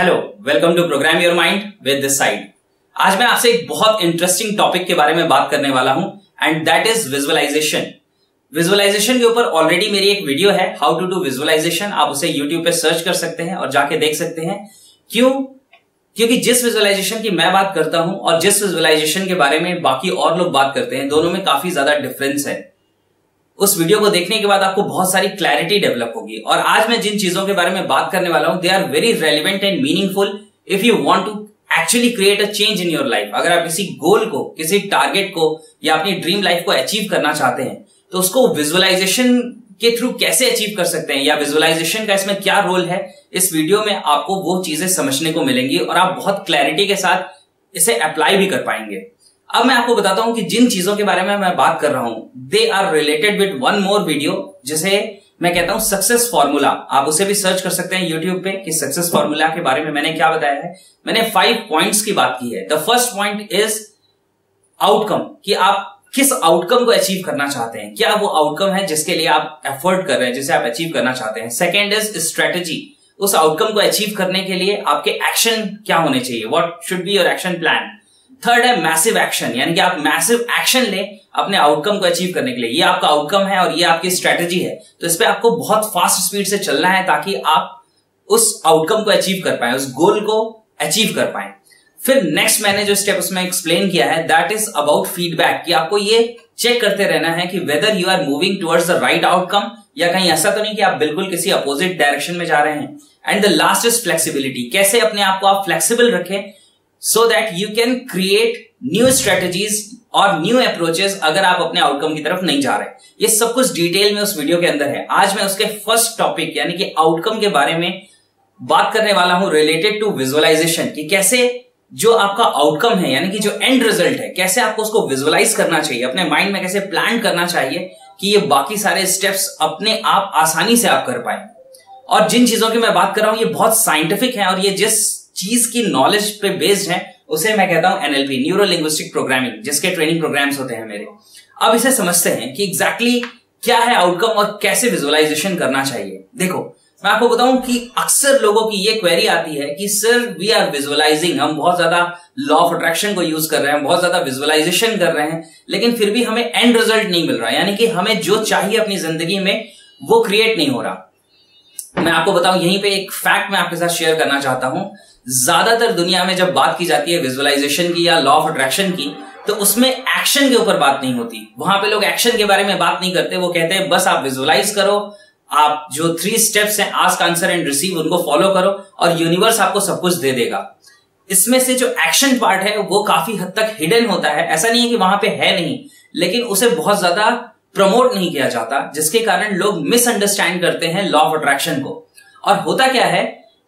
Hello welcome to program your mind with this side आज मैं आपसे एक बहुत इंटरेस्टिंग टॉपिक के बारे में बात करने वाला हूँ and that is visualization visualization के ऊपर ऑलरेडी मेरी एक वीडियो है हाउ टू डू विजुअलाइजेशन आप उसे यूट्यूब पे सर्च कर सकते हैं और जाके देख सकते हैं। क्यों? क्योंकि जिस विजुअलाइजेशन की मैं बात करता हूँ और जिस विजुअलाइजेशन के बारे में बाकी और लोग बात करते हैं, दोनों में काफ़ी ज़्यादा डिफरेंस है। उस वीडियो को देखने के बाद आपको बहुत सारी क्लैरिटी डेवलप होगी। और आज मैं जिन चीज़ों के बारे में बात करने वाला हूँ they are very relevant and meaningful if you want to actually create a change in your life अगर आप किसी गोल को, किसी टारगेट को या अपनी ड्रीम लाइफ को अचीव करना चाहते हैं तो उसको विजुअलाइजेशन के थ्रू कैसे अचीव कर सकते हैं या विजुअलाइजेशन का इसमें क्या रोल है, इस वीडियो में आपको वो चीज़ें समझने को मिलेंगी और आप बहुत क्लैरिटी के साथ इसे अप्लाई भी कर पाएँगे। अब मैं आपको बताता हूँ कि जिन चीज़ों के बारे में मैं बात कर रहा हूँ they are related with one more video जिसे मैं कहता हूँ सक्सेस फॉर्मूला आप उसे भी सर्च कर सकते हैं यूट्यूब पे कि सक्सेस फॉर्मूला के बारे में मैंने क्या बताया है। मैंने फाइव पॉइंट्स की बात की है। The first point is outcome कि आप किस आउटकम को अचीव करना चाहते हैं। क्या वो आउटकम है जिसके लिए आप एफर्ट कर रहे हैं, जिसे आप अचीव करना चाहते हैं। सेकेंड इज़ स्ट्रेटेजी उस आउटकम को अचीव करने के लिए आपके एक्शन क्या होने चाहिए? What should be your action plan third है मैसिव एक्शन यानी कि आप मैसिव एक्शन लें अपने आउटकम को अचीव करने के लिए। ये आपका आउटकम है और ये आपकी स्ट्रेटेजी है। तो इस पर आपको बहुत फास्ट स्पीड से चलना है ताकि आप उस आउटकम को अचीव कर पाए, उस गोल को अचीव कर पाए। फिर नेक्स्ट मैंने जो स्टेप उसमें एक्सप्लेन किया है दैट इज़ अबाउट फीडबैक कि आपको ये चेक करते रहना है कि whether you are moving towards the right outcome या कहीं ऐसा तो नहीं कि आप बिल्कुल किसी अपोजिट डायरेक्शन में जा रहे हैं। And the last is flexibility कैसे अपने आप को आप फ्लेक्सिबल रखें so that you can create new strategies और न्यू अप्रोचेस अगर आप अपने आउटकम की तरफ़ नहीं जा रहे। ये सब कुछ डिटेल में उस वीडियो के अंदर है। आज मैं उसके फ़र्स्ट टॉपिक यानी कि आउटकम के बारे में बात करने वाला हूँ रिलेटेड टू विजुअलाइजेशन कि कैसे जो आपका आउटकम है, यानी कि जो एंड रिज़ल्ट है, कैसे आपको उसको विजुअलाइज करना चाहिए, अपने माइंड में कैसे प्लान करना चाहिए कि ये बाकी सारे स्टेप्स अपने आप आसानी से आप कर पाए। और जिन चीज़ों की मैं बात कर रहा हूँ, ये बहुत साइंटिफिक है और ये जिस चीज़ की नॉलेज पे बेस्ड है, उसे मैं कहता हूँ एनएलपी न्यूरो लिंग्विस्टिक प्रोग्रामिंग जिसके ट्रेनिंग प्रोग्राम्स होते हैं मेरे। अब इसे समझते हैं कि एग्जैक्टली exactly क्या है आउटकम और कैसे विजुअलाइजेशन करना चाहिए। देखो, मैं आपको बताऊँ कि अक्सर लोगों की ये क्वेरी आती है कि सर वी आर विजुअलाइजिंग हम बहुत ज़्यादा लॉ ऑफ़ अट्रैक्शन को यूज़ कर रहे हैं बहुत ज़्यादा विजुअलाइजेशन कर रहे हैं, लेकिन फिर भी हमें एंड रिज़ल्ट नहीं मिल रहा, यानी कि हमें जो चाहिए अपनी ज़िंदगी में, वो क्रिएट नहीं हो रहा। मैं आपको बताऊँ, यहीं पे एक फैक्ट मैं आपके साथ शेयर करना चाहता हूँ। ज़्यादातर दुनिया में जब बात की जाती है विजुअलाइजेशन की या लॉ ऑफ़ अट्रैक्शन की तो उसमें एक्शन के ऊपर बात नहीं होती। वहाँ पे लोग एक्शन के बारे में बात नहीं करते, वो कहते हैं, बस आप विजुअलाइज करो, आप जो थ्री स्टेप्स हैं आस्क आंसर एंड रिसीव उनको फॉलो करो और यूनिवर्स आपको सब कुछ दे देगा. इसमें से जो एक्शन पार्ट है, वो काफ़ी हद तक हिडन होता है। ऐसा नहीं है कि वहाँ पे है नहीं, लेकिन उसे बहुत ज़्यादा प्रमोट नहीं किया जाता, जिसके कारण लोग मिसअंडरस्टैंड करते हैं लॉ ऑफ़ अट्रैक्शन को। और होता क्या है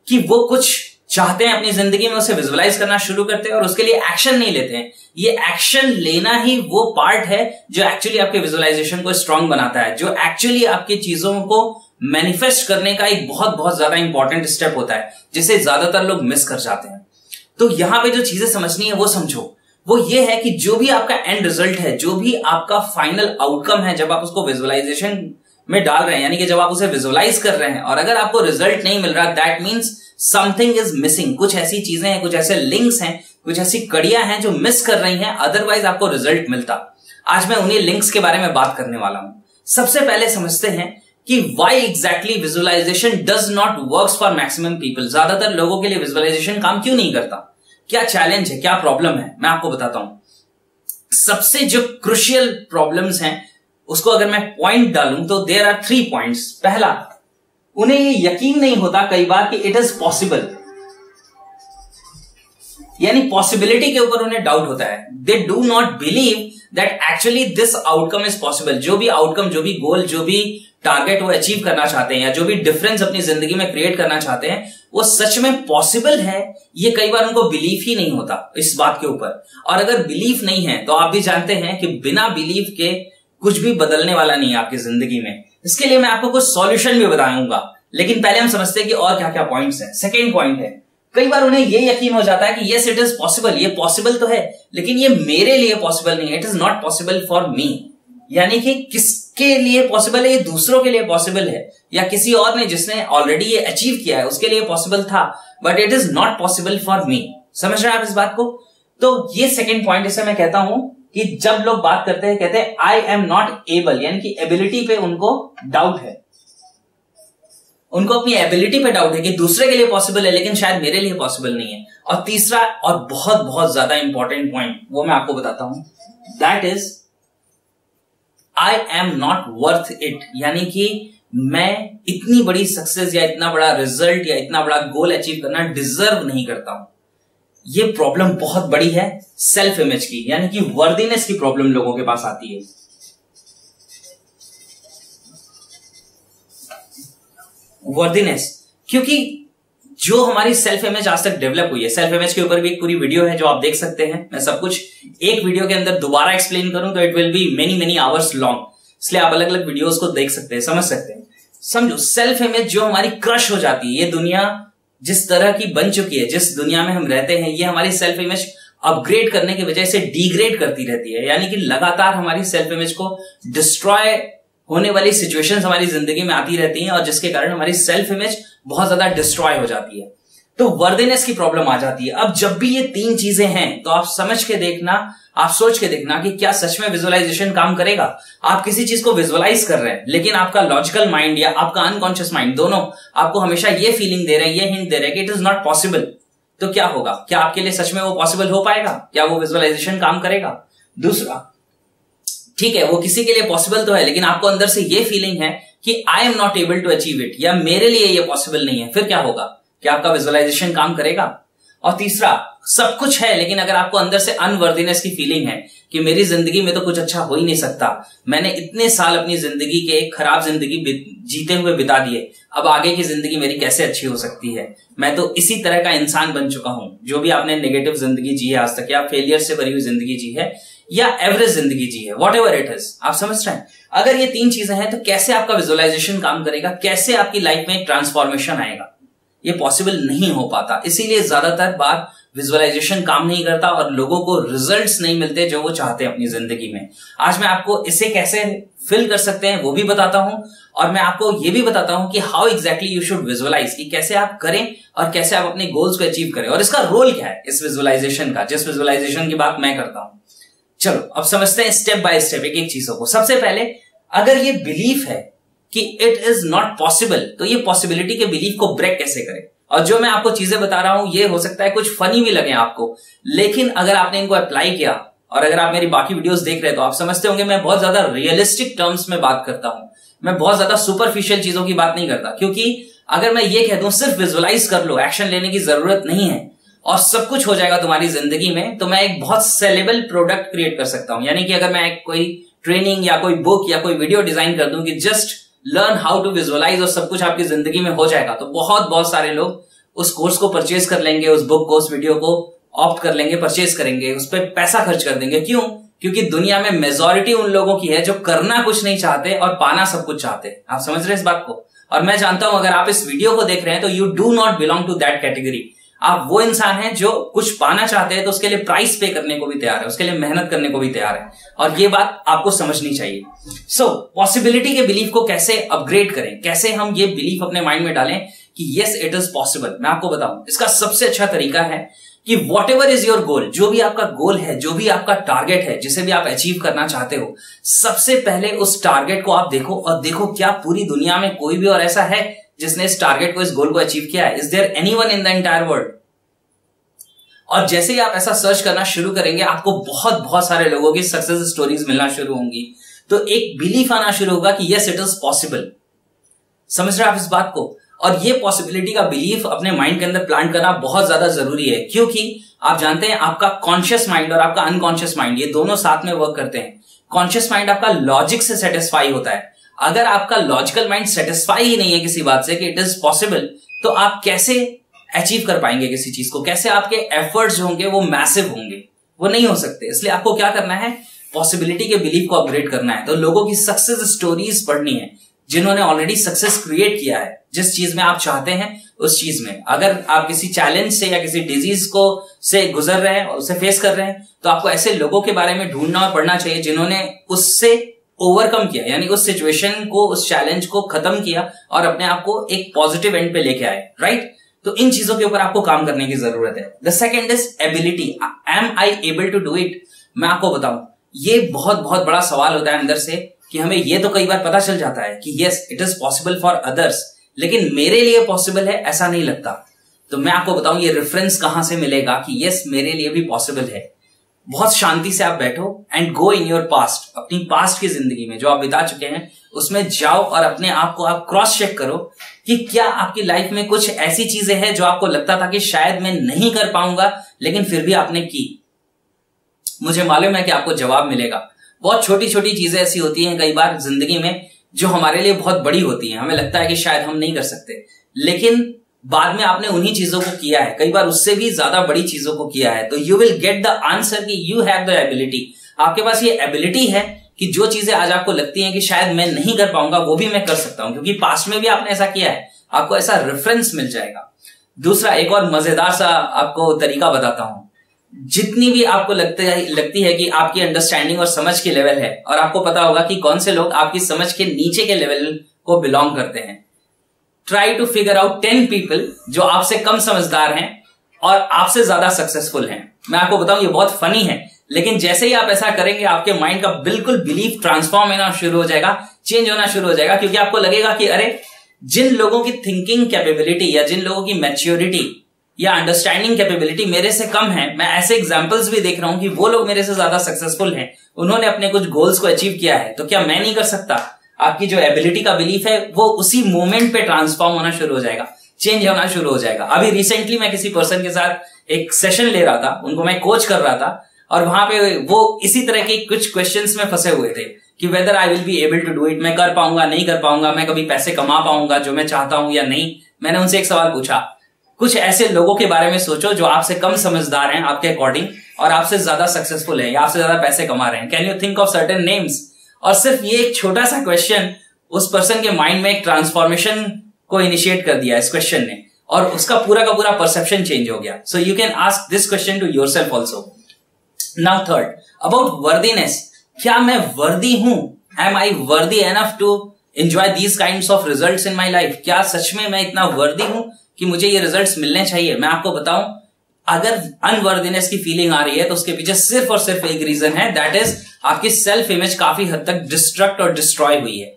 कि वो कुछ चाहते हैं अपनी ज़िंदगी में उसे विजुअलाइज करना शुरू करते हैं और उसके लिए एक्शन नहीं लेते हैं। ये एक्शन लेना ही वो पार्ट है जो एक्चुअली आपके विजुअलाइजेशन को स्ट्रांग बनाता है, जो एक्चुअली आपकी चीज़ों को मैनिफेस्ट करने का एक बहुत बहुत ज़्यादा इंपॉर्टेंट स्टेप होता है, जिसे ज़्यादातर लोग मिस कर जाते हैं। तो यहाँ पे जो चीज़ें समझनी है वो समझो। वो ये है कि जो भी आपका एंड रिज़ल्ट है, जो भी आपका फाइनल आउटकम है, जब आप उसको विजुअलाइजेशन में डाल रहे हैं, यानी कि जब आप उसे विजुअलाइज कर रहे हैं, और अगर आपको रिज़ल्ट नहीं मिल रहा that means something is missing कुछ ऐसी चीज़ें हैं, कुछ ऐसे लिंक्स हैं, कुछ ऐसी कड़ियाँ हैं जो मिस कर रही हैं अदरवाइज़ आपको रिज़ल्ट मिलता। आज मैं उन्हीं लिंक्स के बारे में बात करने वाला हूँ। सबसे पहले समझते हैं कि why exactly visualization does not work for maximum people ज़्यादातर लोगों के लिए विजुअलाइजेशन काम क्यों नहीं करता? क्या चैलेंज है? क्या प्रॉब्लम है? मैं आपको बताता हूँ। सबसे जो क्रुशियल प्रॉब्लम्स हैं उसको अगर मैं पॉइंट डालूं तो देर आर थ्री पॉइंट्स पहला, उन्हें ये यकीन नहीं होता कई बार कि इट इज़ पॉसिबल यानी पॉसिबिलिटी के ऊपर उन्हें डाउट होता है. They do not believe that actually this outcome is possible जो भी आउटकम जो भी गोल जो भी टारगेट वो अचीव करना चाहते हैं या जो भी डिफरेंस अपनी ज़िंदगी में क्रिएट करना चाहते हैं, वो सच में पॉसिबल है? ये कई बार उनको बिलीफ ही नहीं होता इस बात के ऊपर. और अगर बिलीफ नहीं है तो आप भी जानते हैं कि बिना बिलीफ के कुछ भी बदलने वाला नहीं है आपकी ज़िंदगी में। इसके लिए मैं आपको कुछ सॉल्यूशन भी बताऊँगा। लेकिन पहले हम समझते हैं कि और क्या क्या पॉइंट्स हैं। सेकेंड पॉइंट है, कई बार उन्हें ये यकीन हो जाता है कि यस इट इज़ पॉसिबल ये पॉसिबल तो है, लेकिन ये मेरे लिए पॉसिबल नहीं है। It is not possible for me यानी कि किसके लिए पॉसिबल है? ये दूसरों के लिए पॉसिबल है। या किसी और ने जिसने ऑलरेडी ये अचीव किया है, उसके लिए पॉसिबल था। But it is not possible for me समझ रहे हैं आप इस बात को? तो ये सेकेंड पॉइंट इसे मैं कहता हूँ कि जब लोग बात करते हैं, कहते हैं आई एम नॉट एबल यानी कि एबिलिटी पे उनको डाउट है। उनको अपनी एबिलिटी पे डाउट है कि दूसरे के लिए पॉसिबल है, लेकिन शायद मेरे लिए पॉसिबल नहीं है। और तीसरा और बहुत बहुत ज़्यादा इंपॉर्टेंट पॉइंट वो मैं आपको बताता हूँ। That is I am not worth it यानी कि मैं इतनी बड़ी सक्सेस या इतना बड़ा रिज़ल्ट या इतना बड़ा गोल अचीव करना डिजर्व नहीं करता हूँ। ये प्रॉब्लम बहुत बड़ी है सेल्फ इमेज की, यानी कि वर्दीनेस की प्रॉब्लम लोगों के पास आती है। वर्दीनेस क्योंकि जो हमारी सेल्फ इमेज आज तक डेवलप हुई है सेल्फ इमेज के ऊपर भी एक पूरी वीडियो है जो आप देख सकते हैं। मैं सब कुछ एक वीडियो के अंदर दोबारा एक्सप्लेन करूँ तो it will be many many hours long इसलिए आप अलग अलग वीडियोस को देख सकते हैं, समझ सकते हैं। समझो सेल्फ इमेज जो हमारी क्रश हो जाती है, ये दुनिया जिस तरह की बन चुकी है, जिस दुनिया में हम रहते हैं, ये हमारी सेल्फ इमेज अपग्रेड करने की वजह से डिग्रेड करती रहती है। यानी कि लगातार हमारी सेल्फ इमेज को डिस्ट्रॉय होने वाली सिचुएशन हमारी ज़िंदगी में आती रहती हैं और जिसके कारण हमारी सेल्फ इमेज बहुत ज़्यादा डिस्ट्रॉय हो जाती है। तो वर्दीनेस की प्रॉब्लम आ जाती है। अब जब भी ये तीन चीज़ें हैं तो आप समझ के देखना आप सोच के देखना कि क्या सच में विजुअलाइजेशन काम करेगा। आप किसी चीज़ को विजुअलाइज कर रहे हैं, लेकिन आपका लॉजिकल माइंड या आपका अनकॉन्शियस माइंड दोनों आपको हमेशा ये फीलिंग दे रहे हैं, ये हिंट दे रहे हैं कि इट इज़ नॉट पॉसिबल तो क्या होगा? क्या आपके लिए सच में वो पॉसिबल हो पाएगा? क्या वो विजुअलाइजेशन काम करेगा? दूसरा, ठीक है, वो किसी के लिए पॉसिबल तो है, लेकिन आपको अंदर से ये फीलिंग है कि I am not able to achieve it या मेरे लिए ये पॉसिबल नहीं है। फिर क्या होगा? क्या आपका विजुअलाइजेशन काम करेगा? और तीसरा सब कुछ है, लेकिन अगर आपको अंदर से अनवर्दीनेस की फीलिंग है कि मेरी ज़िंदगी में तो कुछ अच्छा हो ही नहीं सकता, मैंने इतने साल अपनी ज़िंदगी के एक खराब ज़िंदगी जीते हुए बिता दिए, अब आगे की ज़िंदगी मेरी कैसे अच्छी हो सकती है? मैं तो इसी तरह का इंसान बन चुका हूँ, जो भी आपने नेगेटिव ज़िंदगी जी है आज तक, या फेलियर से भरी हुई ज़िंदगी जी है, या एवरेज ज़िंदगी जी है वॉट एवर इट इज़ आप समझ रहे हैं? अगर ये तीन चीज़ें हैं तो कैसे आपका विजुअलाइजेशन काम करेगा? कैसे आपकी लाइफ में ट्रांसफॉर्मेशन आएगा? ये पॉसिबल नहीं हो पाता, इसीलिए ज़्यादातर बार विजुअलाइजेशन काम नहीं करता और लोगों को रिजल्ट्स नहीं मिलते जो वो चाहते हैं अपनी ज़िंदगी में। आज मैं आपको इसे कैसे फिल कर सकते हैं वो भी बताता हूँ और मैं आपको ये भी बताता हूँ कि how exactly you should visualize कि कैसे आप करें और कैसे आप अपने गोल्स को अचीव करें। और इसका रोल क्या है इस विजुअलाइजेशन का? जिस विजुअलाइजेशन की बात मैं करता हूँ। चलो, अब समझते हैं स्टेप बाय स्टेप एक एक चीज़ों को। सबसे पहले, अगर ये बिलीफ है कि इट इज़ नॉट पॉसिबल तो ये पॉसिबिलिटी के बिलीफ को ब्रेक कैसे करें? और जो मैं आपको चीज़ें बता रहा हूँ, ये हो सकता है कुछ फनी भी लगे आपको। लेकिन अगर आपने इनको अप्लाई किया, और अगर आप मेरी बाकी वीडियोस देख रहे हैं तो आप समझते होंगे मैं बहुत ज़्यादा रियलिस्टिक टर्म्स में बात करता हूँ। मैं बहुत ज़्यादा सुपरफिशियल चीज़ों की बात नहीं करता, क्योंकि अगर मैं ये कह दूँ, सिर्फ़ विजुअलाइज कर लो एक्शन लेने की ज़रूरत नहीं है, और सब कुछ हो जाएगा तुम्हारी ज़िंदगी में तो मैं एक बहुत सेलेबल प्रोडक्ट क्रिएट कर सकता हूँ। यानी कि अगर मैं कोई ट्रेनिंग या कोई बुक या कोई वीडियो डिज़ाइन कर दूँ कि just learn how to visualize और सब कुछ आपकी ज़िंदगी में हो जाएगा। तो बहुत बहुत सारे लोग उस कोर्स को परचेज कर लेंगे, उस बुक को उस वीडियो को ऑप्ट कर लेंगे परचेज करेंगे, उस पर पैसा खर्च कर देंगे। क्यों? क्योंकि दुनिया में मेजोरिटी उन लोगों की है जो करना कुछ नहीं चाहते और पाना सब कुछ चाहते आप समझ रहे इस बात को? और मैं जानता हूँ, अगर आप इस वीडियो को देख रहे हैं तो you do not belong to that category आप वो इंसान हैं जो कुछ पाना चाहते हैं तो उसके लिए प्राइस पे करने को भी तैयार है उसके लिए मेहनत करने को भी तैयार है। और ये बात आपको समझनी चाहिए। सो so, पॉसिबिलिटी के बिलीफ को कैसे अपग्रेड करें? कैसे हम ये बिलीफ अपने माइंड में डालें कि यस इट इज़ पॉसिबल मैं आपको बताऊँ इसका सबसे अच्छा तरीका है कि whatever is your goal जो भी आपका गोल है जो भी आपका टारगेट है जिसे भी आप अचीव करना चाहते हो सबसे पहले उस टारगेट को आप देखो और देखो क्या पूरी दुनिया में कोई भी और ऐसा है जिसने इस टारगेट को, इस गोल को अचीव किया है? Is there any in the entire world और जैसे ही आप ऐसा सर्च करना शुरू करेंगे, आपको बहुत बहुत सारे लोगों की सक्सेस स्टोरीज मिलना शुरू होंगी। तो एक बिलीफ आना शुरू होगा कि यस इट इज़ पॉसिबल समझ रहे आप इस बात को? और ये पॉसिबिलिटी का बिलीफ अपने माइंड के अंदर प्लांट करना बहुत ज़्यादा ज़रूरी है। क्योंकि आप जानते हैं, आपका कॉन्शियस माइंड और आपका अनकॉन्शियस माइंड ये दोनों साथ में वर्क करते हैं। कॉन्शियस माइंड आपका लॉजिक से सेटिस्फाई होता है। अगर आपका लॉजिकल माइंड सेटिस्फाई ही नहीं है किसी बात से कि इट इज़ पॉसिबल तो आप कैसे अचीव कर पाएँगे किसी चीज़ को? कैसे आपके एफर्ट्स होंगे वो मैसिव होंगे? वो नहीं हो सकते। इसलिए आपको क्या करना है? पॉसिबिलिटी के बिलीफ को अपग्रेड करना है। तो लोगों की सक्सेस स्टोरीज पढ़नी है, जिन्होंने ऑलरेडी सक्सेस क्रिएट किया है। जिस चीज़ में आप चाहते हैं, उस चीज़ में। अगर आप किसी चैलेंज से या किसी डिज़ीज़ को, से गुजर रहे हैं उसे फेस कर रहे हैं तो आपको ऐसे लोगों के बारे में ढूंढना और पढ़ना चाहिए, जिन्होंने उससे ओवरकम किया। यानी उस सिचुएशन को, उस चैलेंज को खत्म किया और अपने आप को एक पॉजिटिव एंड पे लेके आए राइट तो इन चीज़ों के ऊपर आपको काम करने की ज़रूरत है। The second is ability am I able to do it मैं आपको बताऊँ, ये बहुत बहुत बड़ा सवाल होता है अंदर से कि हमें ये तो कई बार पता चल जाता है कि yes it is possible for others लेकिन मेरे लिए पॉसिबल है, ऐसा नहीं लगता। तो मैं आपको बताऊँ, ये रेफरेंस कहाँ से मिलेगा कि यस मेरे लिए भी पॉसिबल है। बहुत शांति से आप बैठो and go in your past अपनी पास्ट की ज़िंदगी में, जो आप बिता चुके हैं, उसमें जाओ और अपने आप को आप क्रॉस चेक करो कि क्या आपकी लाइफ में कुछ ऐसी चीज़ें हैं जो आपको लगता था कि शायद मैं नहीं कर पाऊँगा, लेकिन फिर भी आपने की। मुझे मालूम है कि आपको जवाब मिलेगा। बहुत छोटी छोटी चीज़ें ऐसी होती हैं कई बार ज़िंदगी में जो हमारे लिए बहुत बड़ी होती हैं। हमें लगता है कि शायद हम नहीं कर सकते। लेकिन बाद में आपने उन्हीं चीज़ों को किया है। कई बार उससे भी ज़्यादा बड़ी चीज़ों को किया है। तो you will get the answer कि यू हैव द एबिलिटी आपके पास ये एबिलिटी है कि जो चीज़ें आज आपको लगती हैं कि शायद मैं नहीं कर पाऊँगा, वो भी मैं कर सकता हूँ। क्योंकि पास्ट में भी आपने ऐसा किया है। आपको ऐसा रेफरेंस मिल जाएगा। दूसरा, एक और मज़ेदार सा आपको तरीका बताता हूँ। जितनी भी आपको लगते है, लगती है कि आपकी अंडरस्टैंडिंग और समझ के लेवल है, और आपको पता होगा कि कौन से लोग आपकी समझ के नीचे के लेवल को बिलोंग करते हैं। Try to figure out ten people जो आपसे कम समझदार हैं और आपसे ज़्यादा सक्सेसफुल हैं। मैं आपको बताऊँ, ये बहुत फनी है, लेकिन जैसे ही आप ऐसा करेंगे, आपके माइंड का बिल्कुल बिलीफ ट्रांसफॉर्म होना शुरू हो जाएगा चेंज होना शुरू हो जाएगा, क्योंकि आपको लगेगा कि, अरे, जिन लोगों की थिंकिंग कैपेबिलिटी या जिन लोगों की मैच्योरिटी या अंडरस्टैंडिंग कैपेबिलिटी मेरे से कम है, मैं ऐसे एग्जाम्पल्स भी देख रहा हूँ कि वो लोग मेरे से ज़्यादा सक्सेसफुल हैं। उन्होंने अपने कुछ गोल्स को अचीव किया है तो क्या मैं नहीं कर सकता? आपकी जो एबिलिटी का बिलीफ है, वो उसी मोमेंट पे ट्रांसफॉर्म होना शुरू हो जाएगा। चेंज होना शुरू हो जाएगा। अभी रिसेंटली मैं किसी पर्सन के साथ एक सेशन ले रहा था, उनको मैं कोच कर रहा था, और वहाँ पे वो इसी तरह के कुछ क्वेश्चंस में फंसे हुए थे कि whether I will be able to do it मैं कर पाऊँगा, नहीं कर पाऊँगा, मैं कभी पैसे कमा पाऊँगा, जो मैं चाहता हूँ या नहीं। मैंने उनसे एक सवाल पूछा, कुछ ऐसे लोगों के बारे में सोचो जो आपसे कम समझदार हैं, आपके अकॉर्डिंग और आपसे ज़्यादा सक्सेसफुल है या आपसे ज़्यादा पैसे कमा रहे हैं। Can you think of certain names और सिर्फ़ ये एक छोटा सा क्वेश्चन उस पर्सन के माइंड में एक ट्रांसफॉर्मेशन को इनिशिएट कर दिया इस क्वेश्चन ने। और उसका पूरा का पूरा परसेप्शन चेंज हो गया। So you can ask this question to yourself also now third about worthiness क्या मैं वर्दी हूँ? Am I worthy enough to enjoy these kind of result in my life क्या सच में मैं इतना वर्दी हूँ कि मुझे ये रिज़ल्ट मिलने चाहिए? मैं आपको बताऊँ अगर अनवर्दीनेस की फीलिंग आ रही है तो उसके पीछे सिर्फ़ और सिर्फ़ एक रीजन है दैट इज़ आपकी सेल्फ इमेज काफ़ी हद तक डिस्ट्रक्ट और डिस्ट्रॉय हुई है।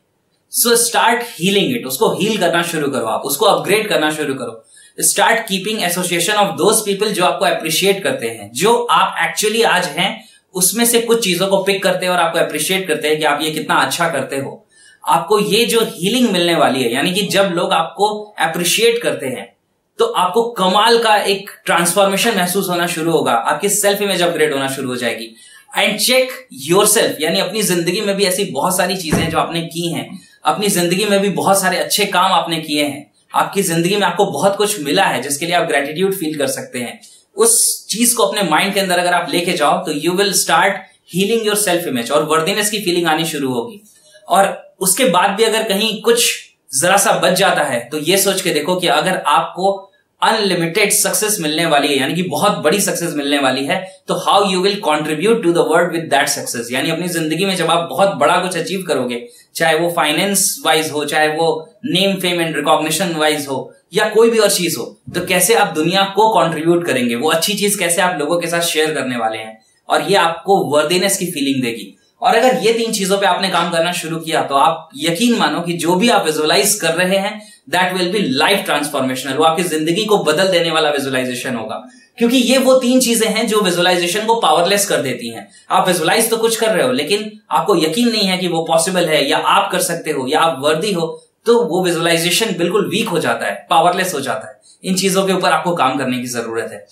सो स्टार्ट हीलिंग इट उसको हील करना शुरू करो आप। उसको अपग्रेड करना शुरू करो। Start keeping association of those people जो आपको अप्रिशिएट करते हैं। जो आप एक्चुअली आज हैं, उसमें से कुछ चीज़ों को पिक करते हैं और आपको अप्रिशिएट करते हैं कि आप ये कितना अच्छा करते हो। आपको ये जो हीलिंग मिलने वाली है, यानी कि जब लोग आपको अप्रिशिएट करते हैं तो आपको कमाल का एक ट्रांसफॉर्मेशन महसूस होना शुरू होगा। आपकी सेल्फ इमेज अपग्रेड होना शुरू हो जाएगी। एंड चेक योर सेल्फ यानी अपनी ज़िंदगी में भी ऐसी बहुत सारी चीज़ें जो आपने की हैं। अपनी ज़िंदगी में भी बहुत सारे अच्छे काम आपने किए हैं। आपकी ज़िंदगी में आपको बहुत कुछ मिला है, जिसके लिए आप ग्रेटिट्यूड फील कर सकते हैं। उस चीज़ को अपने माइंड के अंदर अगर आप लेके जाओ तो you will start healing your self image और वर्दीनेस की फीलिंग आनी शुरू होगी। और उसके बाद भी अगर कहीं कुछ जरा सा बच जाता है तो ये सोच के देखो कि अगर आपको अनलिमिटेड सक्सेस मिलने वाली है, यानी कि बहुत बड़ी सक्सेस मिलने वाली है तो how you will contribute to the world with that success यानी अपनी ज़िंदगी में जब आप बहुत बड़ा कुछ अचीव करोगे, चाहे वो फाइनेंस वाइज हो, चाहे वो name fame and recognition wise हो, या कोई भी और चीज़ हो तो कैसे आप दुनिया को कॉन्ट्रीब्यूट करेंगे? वो अच्छी चीज़ कैसे आप लोगों के साथ शेयर करने वाले हैं? और ये आपको वर्दीनेस की फीलिंग देगी। और अगर ये तीन चीज़ों पे आपने काम करना शुरू किया तो आप यकीन मानो कि जो भी आप विजुअलाइज कर रहे हैं that will be life transformational वो आपकी ज़िंदगी को बदल देने वाला विजुअलाइजेशन होगा। क्योंकि ये वो तीन चीज़ें हैं जो विजुअलाइजेशन को पावरलेस कर देती हैं। आप विजुअलाइज तो कुछ कर रहे हो, लेकिन आपको यकीन नहीं है कि वो पॉसिबल है, या आप कर सकते हो, या आप वर्दी हो तो वो विजुअलाइजेशन बिल्कुल वीक हो जाता है पावरलेस हो जाता है। इन चीज़ों के ऊपर आपको काम करने की ज़रूरत है।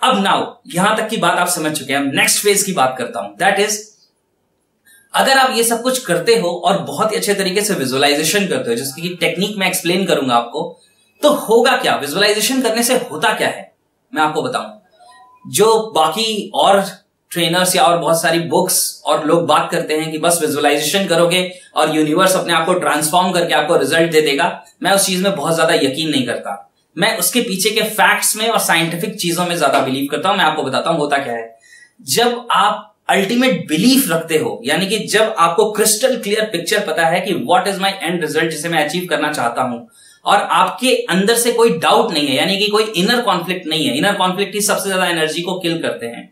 अब नाउ यहाँ तक की बात आप समझ चुके हैं। नेक्स्ट फ़ेज़ की बात करता हूँ। दैट इज़ अगर आप ये सब कुछ करते हो और बहुत ही अच्छे तरीके से विजुअलाइजेशन करते हो, जिसकी टेक्निक मैं एक्सप्लेन करूँगा आपको तो होगा क्या? विजुअलाइजेशन करने से होता क्या है? मैं आपको बताऊँ। जो बाकी और ट्रेनर्स या और बहुत सारी बुक्स और लोग बात करते हैं कि बस विजुअलाइजेशन करोगे और यूनिवर्स अपने आप को ट्रांसफॉर्म करके आपको रिज़ल्ट दे देगा, मैं उस चीज़ में बहुत ज़्यादा यकीन नहीं करता। मैं उसके पीछे के फैक्ट्स में और साइंटिफिक चीज़ों में ज़्यादा बिलीव करता हूँ, मैं आपको बताता हूँ, होता क्या है? जब आप अल्टीमेट बिलीफ रखते हो यानी कि जब आपको क्रिस्टल क्लियर पिक्चर पता है कि what is my end result जिसे मैं अचीव करना चाहता हूँ और आपके अंदर से कोई डाउट नहीं है यानी कि कोई इनर कॉन्फ्लिक्ट नहीं है इनर कॉन्फ्लिक्ट ही सबसे ज़्यादा एनर्जी को किल करते हैं।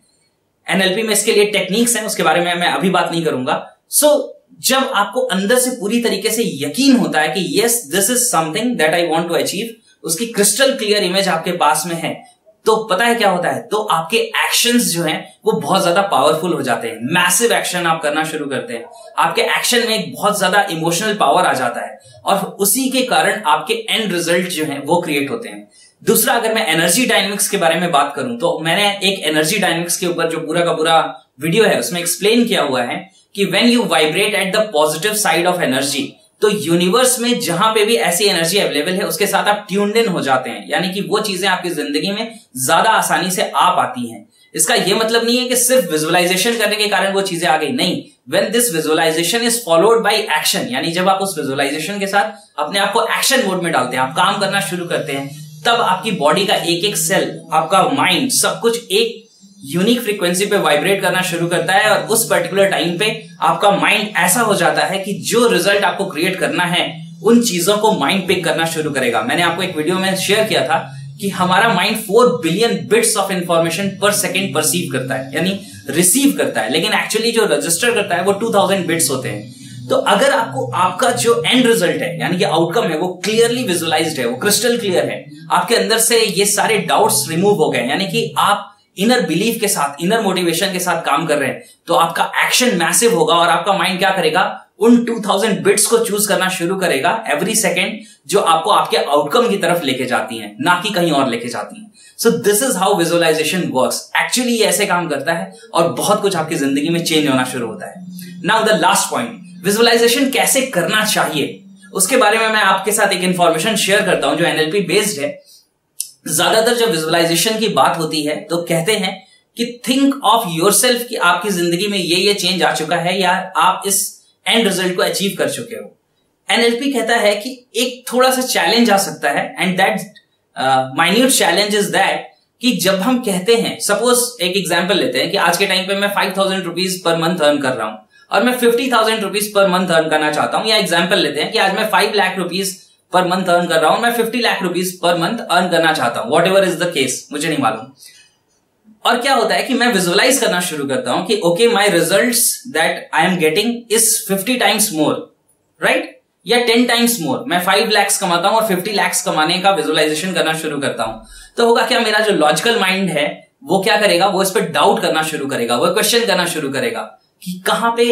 एनएलपी में इसके लिए टेक्निक्स हैं उसके बारे में मैं अभी बात नहीं करूँगा। सो so, जब आपको अंदर से पूरी तरीके से यकीन होता है कि yes this is something that I want to achieve उसकी क्रिस्टल क्लियर इमेज आपके पास में है तो पता है क्या होता है? तो आपके एक्शंस जो हैं, वो बहुत ज़्यादा पावरफुल हो जाते हैं। मैसिव एक्शन आप करना शुरू करते हैं। आपके एक्शन में एक बहुत ज़्यादा इमोशनल पावर आ जाता है। और उसी के कारण आपके एंड रिज़ल्ट जो है, वो क्रिएट होते हैं। दूसरा, अगर मैं एनर्जी डायनेमिक्स के बारे में बात करूँ तो मैंने एक एनर्जी डायनेमिक्स के ऊपर जो पूरा का पूरा वीडियो है, उसमें एक्सप्लेन किया हुआ है कि when you vibrate at the positive side of energy तो यूनिवर्स में जहाँ पे भी ऐसी एनर्जी अवेलेबल है, उसके साथ आप ट्यून्ड इन हो जाते हैं। यानी कि वो चीज़ें आपकी ज़िंदगी में ज़्यादा आसानी से आ पाती हैं। इसका यह मतलब नहीं है कि सिर्फ़ विजुअलाइजेशन करने के कारण वो चीज़ें आ गई। नहीं when this visualization is followed by action यानी जब आप उस विजुअलाइजेशन के साथ अपने आप को एक्शन मोड में डालते हैं, आप काम करना शुरू करते हैं, तब आपकी बॉडी का एक एक सेल आपका माइंड सब कुछ एक यूनिक फ्रीक्वेंसी पे वाइब्रेट करना शुरू करता है और उस पर्टिकुलर टाइम पे आपका माइंड ऐसा हो जाता है कि जो रिज़ल्ट आपको क्रिएट करना है, उन चीज़ों को माइंड पिक करना शुरू करेगा। मैंने आपको एक वीडियो में शेयर किया था कि हमारा mind four billion bits of information per second perceive करता है, यानी रिसीव करता है। लेकिन एक्चुअली जो रजिस्टर करता है वो टू थाउज़ेंड बिट्स होते हैं। तो अगर आपको, आपका जो एंड रिज़ल्ट है, यानी कि आउटकम है, वो क्लियरली विजुअलाइज्ड है, वो क्रिस्टल क्लियर है, आपके अंदर से ये सारे डाउट्स रिमूव हो गए यानी कि आप इनर बिलीफ के साथ, इनर मोटिवेशन के साथ काम कर रहे हैं तो आपका एक्शन मैसिव होगा और आपका माइंड क्या करेगा? उन 2000 बिट्स को चूज़ करना शुरू करेगा एवरी सेकेंड जो आपको आपके आउटकम की तरफ़ लेके जाती हैं, ना कि कहीं और लेके जाती हैं। So this is how visualization works actually ये ऐसे काम करता है और बहुत कुछ आपकी ज़िंदगी में चेंज होना शुरू होता है। Now the last point visualization कैसे करना चाहिए? उसके बारे में मैं आपके साथ एक इंफॉर्मेशन शेयर करता हूँ जो एनएलपी बेस्ड है। ज़्यादातर जब विजुअलाइजेशन की बात होती है तो कहते हैं कि थिंक ऑफ़ योर सेल्फ कि आपकी ज़िंदगी में ये ये चेंज आ चुका है या आप इस एंड रिज़ल्ट को अचीव कर चुके हो। एनएलपी कहता है कि एक थोड़ा सा चैलेंज आ सकता है and that minute challenge is that कि जब हम कहते हैं सपोज़ एक एग्ज़ाम्पल लेते हैं कि आज के टाइम पे मैं five thousand rupees per month earn कर रहा हूँ और मैं fifty thousand rupees per month earn करना चाहता हूँ या एग्ज़ाम्पल लेते हैं कि आज मैं five lakh rupees per month earn कर रहा हूँ। मैं fifty lakh rupees per month earn करना चाहता हूँ। Whatever is the case मुझे नहीं मालूम। और क्या होता है कि मैं विजुअलाइज करना शुरू करता हूँ कि okay my result that I am getting is fifty times more right या टेन टाइम्स मोर मैं फाइव लैक्स कमाता हूँ और फिफ्टी लैक्स कमाने का विजुअलाइजेशन करना शुरू करता हूँ। तो होगा क्या, मेरा जो लॉजिकल माइंड है, वो क्या करेगा? वो इस पर डाउट करना शुरू करेगा। वो क्वेश्चन करना शुरू करेगा कि कहाँ पे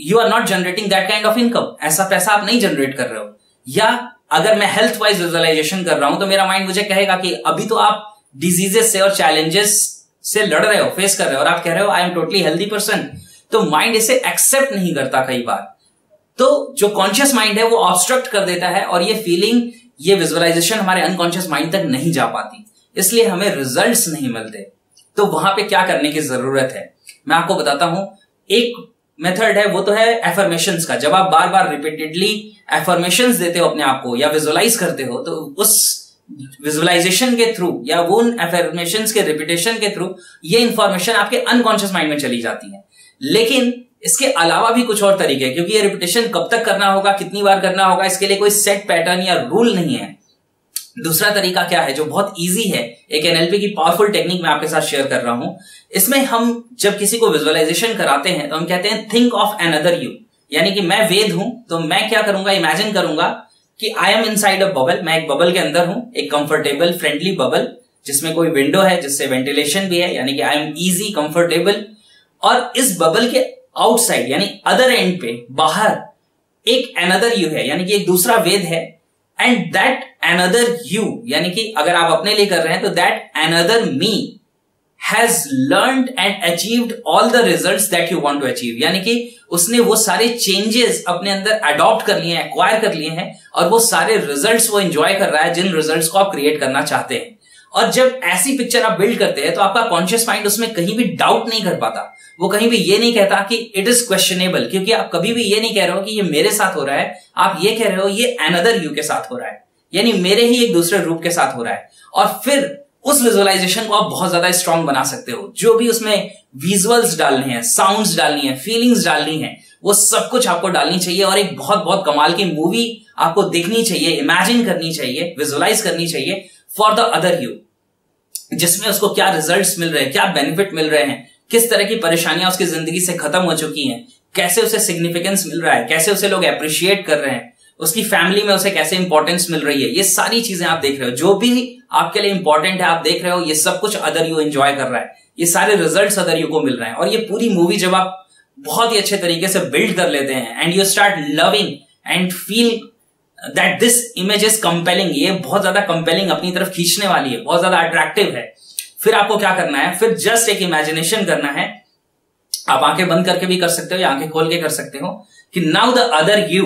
you are not generating that kind of income ऐसा पैसा आप नहीं जनरेट कर रहे हो। या अगर मैं हेल्थ वाइज विजुअलाइजेशन कर रहा हूँ तो मेरा माइंड मुझे कहेगा कि अभी तो आप डिजीजेस से और चैलेंजेस से लड़ रहे हो फेस कर रहे हो और आप कह रहे हो I am totally healthy person तो माइंड इसे एक्सेप्ट नहीं करता कई बार। तो जो कॉन्शियस माइंड है, वो ऑब्स्ट्रक्ट कर देता है और ये फीलिंग ये विजुअलाइजेशन हमारे अनकॉन्शियस माइंड तक नहीं जा पाती। इसलिए हमें रिजल्ट्स नहीं मिलते। तो वहाँ पे क्या करने की ज़रूरत है? मैं आपको बताता हूँ, एक मेथड है, वो तो है एफर्मेशन का। जब आप बार बार रिपीटेडली एफर्मेशन देते हो अपने आप को, या विजुअलाइज करते हो तो उस विजुअलाइजेशन के थ्रू या वो उन एफर्मेशन के रिपीटेशन के थ्रू ये इंफॉर्मेशन आपके अनकॉन्शियस माइंड में चली जाती है। लेकिन इसके अलावा भी कुछ और तरीके क्योंकि ये रिपीटेशन कब तक करना होगा, कितनी बार करना होगा, इसके लिए कोई सेट पैटर्न या रूल नहीं है। दूसरा तरीका क्या है, जो बहुत इजी है, एक एनएलपी की पावरफुल टेक्निक मैं आपके साथ शेयर कर रहा हूँ। इसमें हम जब किसी को विजुअलाइजेशन कराते हैं तो हम कहते हैं थिंक ऑफ़ एनदर यू यानी कि मैं वेद हूँ तो मैं क्या करूँगा इमेजिन करूँगा कि I am inside a bubble मैं एक बबल के अंदर हूँ, एक कंफर्टेबल फ्रेंडली बबल जिसमें कोई विंडो है, जिससे वेंटिलेशन भी है, यानी कि आई एम इजी कंफर्टेबल और इस बबल के आउटसाइड यानी अदर एंड पे, बाहर, एक एनदर यू है, यानी कि एक दूसरा वेद है। एंड दैट एनदर यू यानी कि अगर आप अपने लिए कर रहे हैं तो that another me has learn and achieved all the result that you want to achieve यानी कि उसने वो सारे चेंजेस अपने अंदर अडॉप्ट कर लिए हैं एक्वायर कर लिए हैं, और वो सारे रिजल्ट्स वो एंजॉय कर रहा है, जिन रिज़ल्ट को आप क्रिएट करना चाहते हैं। और जब ऐसी पिक्चर आप बिल्ड करते हैं तो आपका कॉन्शियस माइंड उसमें कहीं भी डाउट नहीं कर पाता। वो कहीं भी ये नहीं कहता कि इट इज़ क्वेश्चनेबल क्योंकि आप कभी भी ये नहीं कह रहे हो कि ये मेरे साथ हो रहा है, आप ये कह रहे हो, ये अनदर यू के साथ हो रहा है। यानी मेरे ही एक दूसरे रूप के साथ हो रहा है। और फिर उस विजुअलाइजेशन को आप बहुत ज़्यादा स्ट्रांग बना सकते हो। जो भी उसमें विजुअल्स डालने हैं साउंड्स डालनी है फीलिंग्स डालनी है, वो सब कुछ आपको डालनी चाहिए और एक बहुत बहुत कमाल की मूवी आपको देखनी चाहिए इमेजिन करनी चाहिए विजुअलाइज करनी चाहिए फॉर द अदर यू जिसमें उसको क्या रिजल्ट्स मिल रहे हैं, क्या बेनिफिट मिल रहे हैं, किस तरह की परेशानियाँ उसकी ज़िंदगी से खत्म हो चुकी हैं, कैसे उसे सिग्निफिकेंस मिल रहा है, कैसे उसे लोग अप्रिशिएट कर रहे हैं उसकी फैमिली में उसे कैसे इंपॉर्टेंस मिल रही है? ये सारी चीज़ें आप देख रहे हो। जो भी आपके लिए इंपॉर्टेंट है, आप देख रहे हो, ये सब कुछ अदर यू एंजॉय कर रहा है। ये सारे रिज़ल्ट अदर यू को मिल रहे हैं। और ये पूरी मूवी जब आप बहुत ही अच्छे तरीके से बिल्ड कर लेते हैं and you start loving and feel that this image is compelling ये बहुत ज़्यादा कंपेलिंग अपनी तरफ़ खींचने वाली है, बहुत ज़्यादा अट्रैक्टिव है। फिर आपको क्या करना है? फिर जस्ट एक इमेजिनेशन करना है। आप आँखें बंद करके भी कर सकते हो या आँखें खोल के कर सकते हो कि now the other you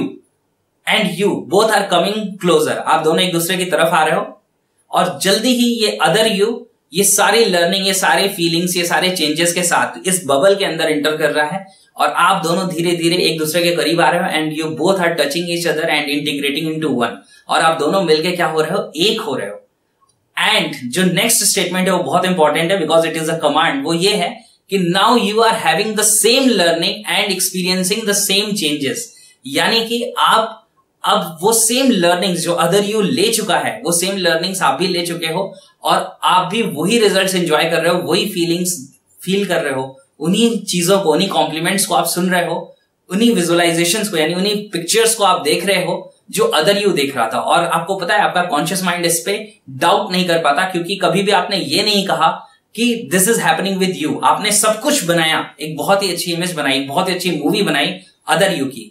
and you both are coming closer आप दोनों एक दूसरे की तरफ़ आ रहे हो और जल्दी ही ये अदर यू ये सारी लर्निंग ये सारे फीलिंग्स ये सारे चेंजेस के साथ इस बबल के अंदर इंटर कर रहा है और आप दोनों धीरे धीरे एक दूसरे के करीब आ रहे हो and you both are touching each other and integrating into one और आप दोनों मिलकर क्या हो रहे हो? एक हो रहे हो। एंड जो नेक्स्ट स्टेटमेंट है वो बहुत इंपॉर्टेंट है because it is a command वो ये है कि now you are having the same learning and experiencing the same changes यानी कि आप अब वो सेम लर्निंग्स जो अदर यू ले चुका है, वो सेम लर्निंग्स आप भी ले चुके हो और आप भी वही रिजल्ट्स एंजॉय कर रहे हो, वही फीलिंग्स फील कर रहे हो, उन्हीं चीज़ों को, उन्हीं कॉम्प्लीमेंट्स को आप सुन रहे हो, उन्हीं विजुअलाइजेशन को, यानी उन्हीं पिक्चर्स को आप देख रहे हो जो अदर यू देख रहा था। और आपको पता है, आपका कॉन्शियस माइंड इस पे डाउट नहीं कर पाता, क्योंकि कभी भी आपने ये नहीं कहा कि this is happening with you आपने सब कुछ बनाया, एक बहुत ही अच्छी इमेज बनाई, बहुत ही अच्छी मूवी बनाई अदर यू की।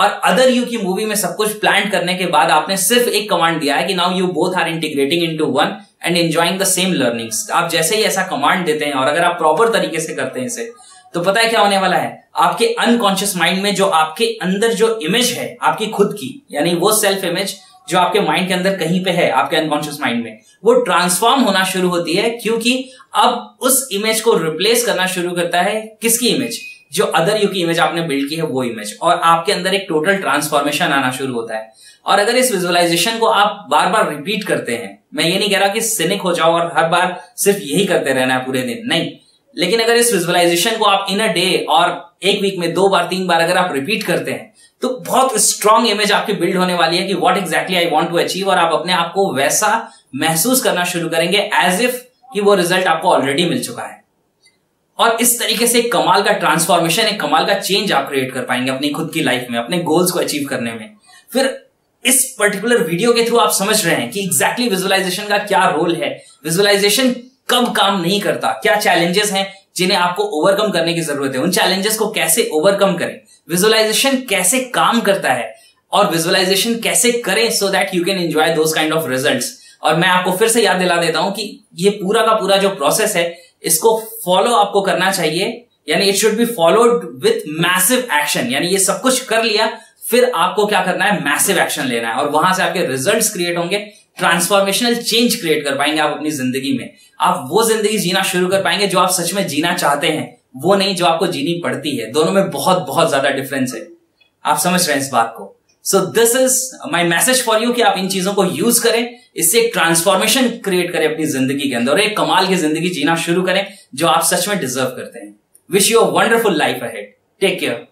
और अदर यू की मूवी में सब कुछ प्लान करने के बाद आपने सिर्फ़ एक कमांड दिया है कि now you both are integrating into one and enjoying the same learnings आप जैसे ही ऐसा कमांड देते हैं और अगर आप प्रॉपर तरीके से करते हैं इसे तो पता है क्या होने वाला है? आपके अनकॉन्शियस माइंड में जो आपके अंदर जो इमेज है, आपकी खुद की, यानी वो सेल्फ इमेज जो आपके माइंड के अंदर कहीं पे है, आपके अनकॉन्शियस माइंड में, वो ट्रांसफॉर्म होना शुरू होती है क्योंकि अब उस इमेज को रिप्लेस करना शुरू करता है किसकी इमेज जो अदर यू की इमेज आपने बिल्ड की है, वो इमेज और आपके अंदर एक टोटल ट्रांसफॉर्मेशन आना शुरू होता है। और अगर इस विजुअलाइजेशन को आप बार बार रिपीट करते हैं, मैं ये नहीं कह रहा कि सिनिक हो जाओ और हर बार सिर्फ़ यही करते रहना है पूरे दिन, नहीं। लेकिन अगर इस विजुअलाइजेशन को आप इन अ डे और एक वीक में दो बार, तीन बार अगर आप रिपीट करते हैं तो बहुत स्ट्रांग इमेज आपकी बिल्ड होने वाली है कि what exactly I want to achieve और आप अपने आप को वैसा महसूस करना शुरू करेंगे एज इफ़ कि वो रिज़ल्ट आपको ऑलरेडी मिल चुका है। और इस तरीके से कमाल का ट्रांसफॉर्मेशन एक कमाल का चेंज आप क्रिएट कर पाएँगे अपनी खुद की लाइफ में, अपने गोल्स को अचीव करने में। फिर इस पर्टिकुलर वीडियो के थ्रू आप समझ रहे हैं कि एग्जैक्टली exactly विजुअलाइजेशन का क्या रोल है। विजुअलाइजेशन कब काम नहीं करता। क्या चैलेंजेस हैं जिन्हें आपको ओवरकम करने की ज़रूरत है? उन चैलेंजेस को कैसे ओवरकम करें? विजुअलाइजेशन कैसे काम करता है? और विजुअलाइजेशन कैसे करें so that you can enjoy those kind of results और मैं आपको फिर से याद दिला देता हूँ कि ये पूरा का पूरा जो प्रोसेस है इसको फॉलो आपको करना चाहिए। यानी it should be followed with massive action यानी ये सब कुछ कर लिया, फिर आपको क्या करना है? मैसिव एक्शन लेना है। और वहाँ से आपके रिजल्ट्स क्रिएट होंगे। ट्रांसफॉर्मेशनल चेंज क्रिएट कर पाएँगे आप अपनी ज़िंदगी में। आप वो ज़िंदगी जीना शुरू कर पाएँगे जो आप सच में जीना चाहते हैं। वो नहीं जो आपको जीनी पड़ती है। दोनों में बहुत बहुत ज़्यादा डिफरेंस है। आप समझ रहे हैं इस बात को? So this is my message for you कि आप इन चीज़ों को यूज़ करें, इससे एक ट्रांसफॉर्मेशन क्रिएट करें अपनी ज़िंदगी के अंदर और एक कमाल की ज़िंदगी जीना शुरू करें जो आप सच में डिजर्व करते हैं। Wish you a wonderful life ahead take care